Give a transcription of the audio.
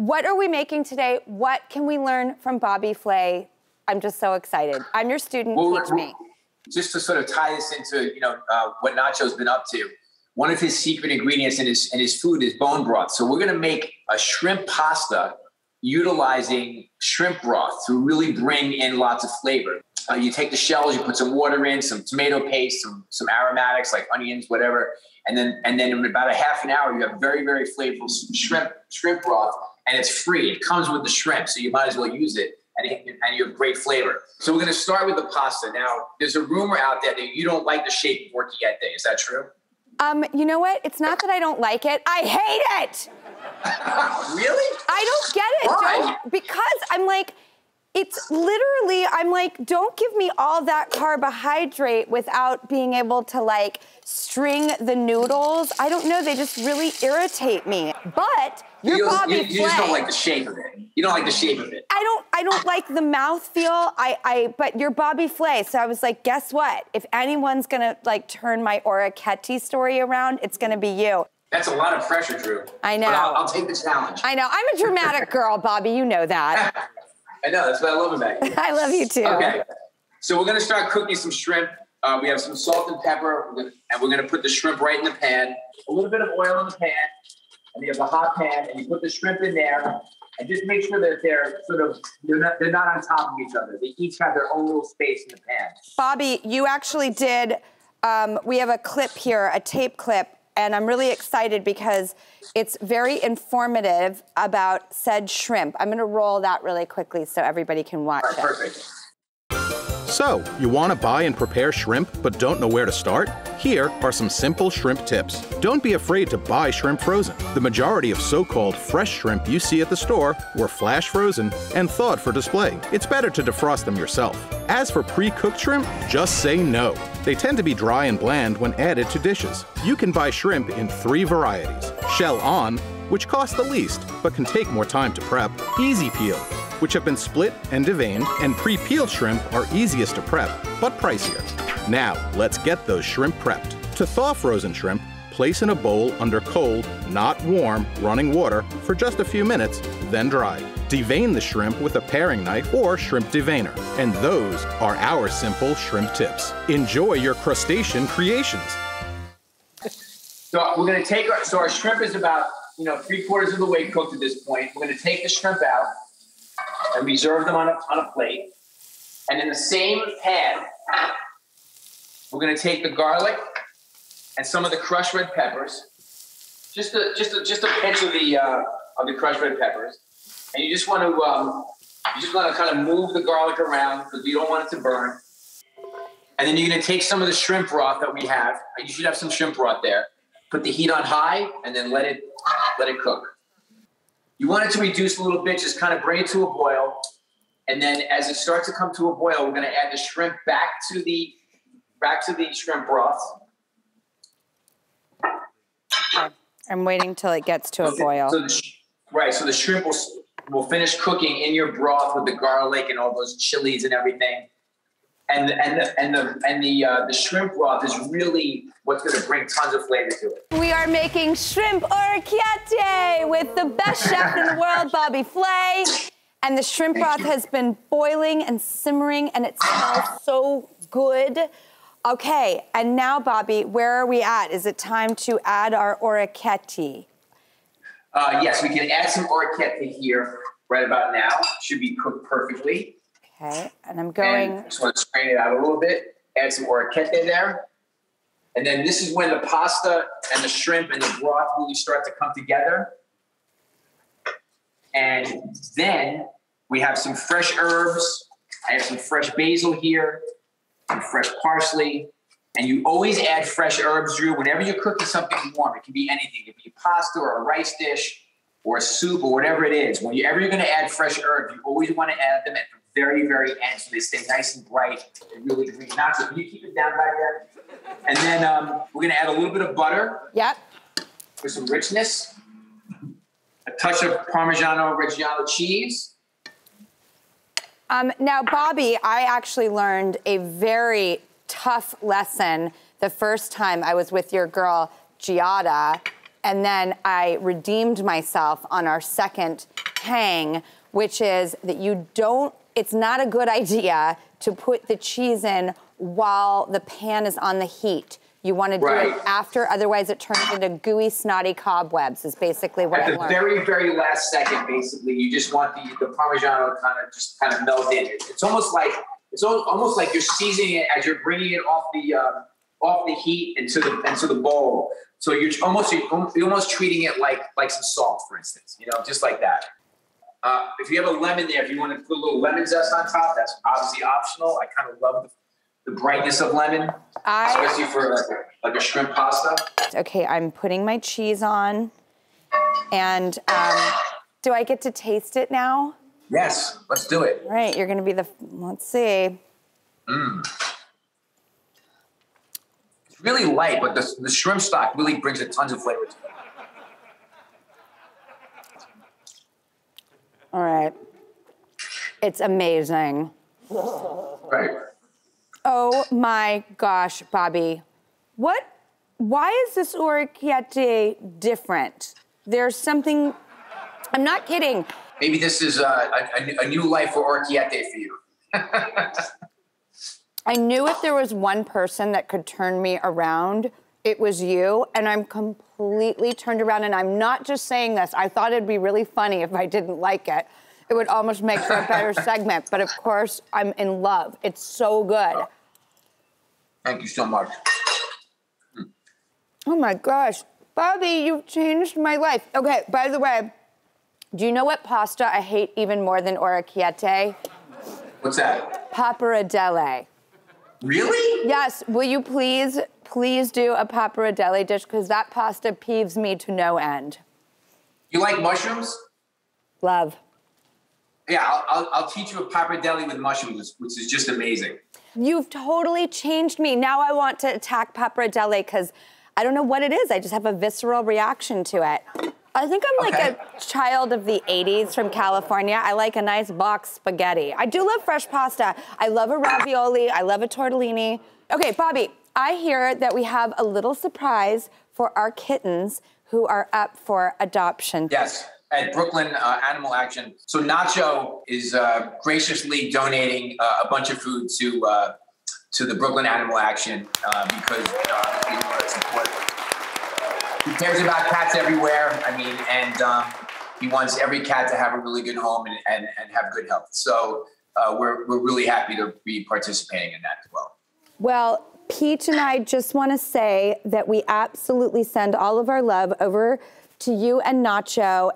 what are we making today? What can we learn from Bobby Flay? I'm just so excited. I'm your student. Well, Teach me. Just to sort of tie this into you know uh, what Nacho's been up to. One of his secret ingredients in his in his food is bone broth. So we're going to make a shrimp pasta utilizing shrimp broth to really bring in lots of flavor. Uh, you take the shells, you put some water in, some tomato paste, some some aromatics like onions, whatever, and then and then in about a half an hour, you have very very flavorful shrimp shrimp broth, and it's free. It comes with the shrimp, so you might as well use it, and it, and you have great flavor. So we're going to start with the pasta. Now, there's a rumor out there that you don't like the shape of orecchiette. Is that true? Um, you know what? It's not that I don't like it. I hate it. really? I don't get it. Why? Don't, because I'm like it's literally, I'm like, don't give me all that carbohydrate without being able to like string the noodles. I don't know, they just really irritate me. But you're you, Bobby you, you just don't like the shape of it. You don't like the shape of it. I don't I don't like the mouth feel. I I but you're Bobby Flay. So I was like, guess what? If anyone's gonna like turn my orecchiette story around, it's gonna be you. That's a lot of pressure, Drew. I know. I'll, I'll take the challenge. I know. I'm a dramatic girl, Bobby. You know that. I know. That's what I love about you. I love you too. Okay. So we're gonna start cooking some shrimp. Uh, we have some salt and pepper, and we're gonna put the shrimp right in the pan. A little bit of oil in the pan, and you have a hot pan, and you put the shrimp in there, and just make sure that they're sort of they're not they're not on top of each other. They each have their own little space in the pan. Bobby, you actually did. Um, we have a clip here, a tape clip and I'm really excited because it's very informative about said shrimp. I'm gonna roll that really quickly so everybody can watch it. Perfect. So, you want to buy and prepare shrimp but don't know where to start? Here are some simple shrimp tips. Don't be afraid to buy shrimp frozen. The majority of so-called fresh shrimp you see at the store were flash frozen and thawed for display. It's better to defrost them yourself. As for pre-cooked shrimp, just say no. They tend to be dry and bland when added to dishes. You can buy shrimp in three varieties. Shell on, which costs the least but can take more time to prep. Easy peel, which have been split and deveined, and pre-peeled shrimp are easiest to prep, but pricier. Now, let's get those shrimp prepped. To thaw frozen shrimp, place in a bowl under cold, not warm, running water for just a few minutes, then dry. Devein the shrimp with a paring knife or shrimp deveiner. And those are our simple shrimp tips. Enjoy your crustacean creations. So we're gonna take our, so our shrimp is about, you know, three quarters of the way cooked at this point. We're gonna take the shrimp out and reserve them on a, on a plate. And in the same pan, we're going to take the garlic and some of the crushed red peppers, just a just a just a pinch of the uh, of the crushed red peppers, and you just want to um, you just want to kind of move the garlic around because you don't want it to burn. And then you're going to take some of the shrimp broth that we have. You should have some shrimp broth there. Put the heat on high, and then let it let it cook. You want it to reduce a little bit, just kind of bring it to a boil. And then as it starts to come to a boil, we're going to add the shrimp back to the back to the shrimp broth. I'm waiting till it gets to a boil. So the, right. So the shrimp will will finish cooking in your broth with the garlic and all those chilies and everything. And and the and the and the uh, the shrimp broth is really what's going to bring tons of flavor to it. We are making shrimp orecchiette with the best chef in the world, Bobby Flay. And the shrimp broth has been boiling and simmering, and it smells so good. Okay, and now, Bobby, where are we at? Is it time to add our orecchiette? Uh, yes, we can add some orecchiette here right about now. Should be cooked perfectly. Okay, and I'm going. And just want to strain it out a little bit. Add some orecchiette there. And then this is when the pasta and the shrimp and the broth really start to come together. And then we have some fresh herbs. I have some fresh basil here, some fresh parsley. And you always add fresh herbs, Drew, whenever you're cooking something warm. It can be anything. It can be pasta or a rice dish or a soup or whatever it is. Whenever you're going to add fresh herbs, you always want to add them at the very, very end so they stay nice and bright and really green. Not so. Can you keep it down back there? And then um, we're going to add a little bit of butter. Yep. For some richness. A touch of Parmigiano Reggiano cheese. Um, now, Bobby, I actually learned a very tough lesson the first time I was with your girl, Giada. And then I redeemed myself on our second hang, which is that you don't, it's not a good idea to put the cheese in while the pan is on the heat. You want to do Right. it after, otherwise it turns into gooey, snotty cobwebs. Is basically what At I the learned. very, very last second, basically, you just want the, the Parmigiano kind of just kind of melt in. It's almost like it's al- almost like you're seasoning it as you're bringing it off the uh, off the heat into the into the bowl. So you're almost you're almost treating it like like some salt, for instance. You know, just like that. Uh, if you have a lemon there, if you want to put a little lemon zest on top, that's obviously optional. I kind of love the, the brightness of lemon, I especially for like a, like a shrimp pasta. okay. I'm putting my cheese on, and um, do I get to taste it now? Yes, let's do it. All right, you're gonna be the. Let's see. Mm. It's really light, but the, the shrimp stock really brings a tons of flavor to it. All right, it's amazing. Right. Oh my gosh, Bobby. What why is this orecchiette different? There's something I'm not kidding. Maybe this is uh, a, a, a new life for Orecchiette for you. I knew if there was one person that could turn me around, it was you, and I'm completely turned around and I'm not just saying this. I thought it'd be really funny if I didn't like it. It would almost make for a better segment, but of course, I'm in love. It's so good. Thank you so much. Oh my gosh. Bobby, you've changed my life. Okay, by the way, do you know what pasta I hate even more than orecchiette? What's that? Pappardelle. Really? Yes, will you please, please do a pappardelle dish because that pasta peeves me to no end. You like mushrooms? Love. Yeah, I'll, I'll, I'll teach you a pappardelle with mushrooms, which is just amazing. You've totally changed me. Now I want to attack pappardelle because I don't know what it is. I just have a visceral reaction to it. I think I'm like Okay. a child of the 80s from California. I like a nice box spaghetti. I do love fresh pasta. I love a ravioli. I love a tortellini. Okay, Bobby, I hear that we have a little surprise for our kittens who are up for adoption. Yes, at Brooklyn uh, Animal Action. So Nacho is uh, graciously donating uh, a bunch of food to uh, to the Brooklyn Animal Action uh, because uh, we want to support. He cares about cats everywhere. I mean, and um, he wants every cat to have a really good home and, and, and have good health. So uh, we're, we're really happy to be participating in that as well. Well, Peach and I just want to say that we absolutely send all of our love over to you and Nacho.